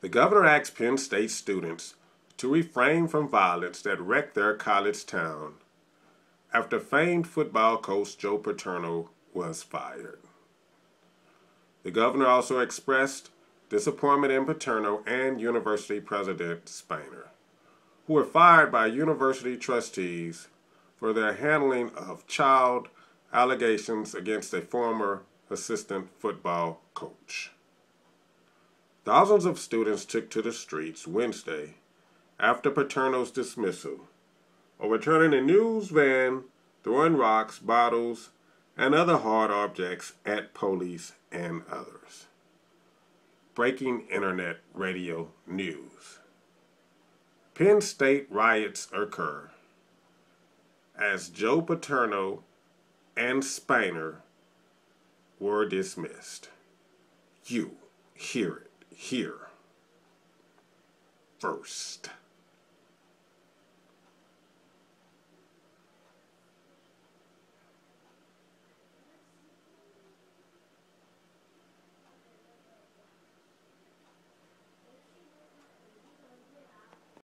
The governor asked Penn State students to refrain from violence that wrecked their college town after famed football coach Joe Paterno was fired. The governor also expressed disappointment in Paterno and university president Spanier, who were fired by university trustees for their handling of child allegations against a former assistant football coach. Thousands of students took to the streets Wednesday after Paterno's dismissal, overturning a news van, throwing rocks, bottles, and other hard objects at police and others. Breaking Internet Radio News. Penn State riots occur as Joe Paterno and Spanier were dismissed. You hear it here first.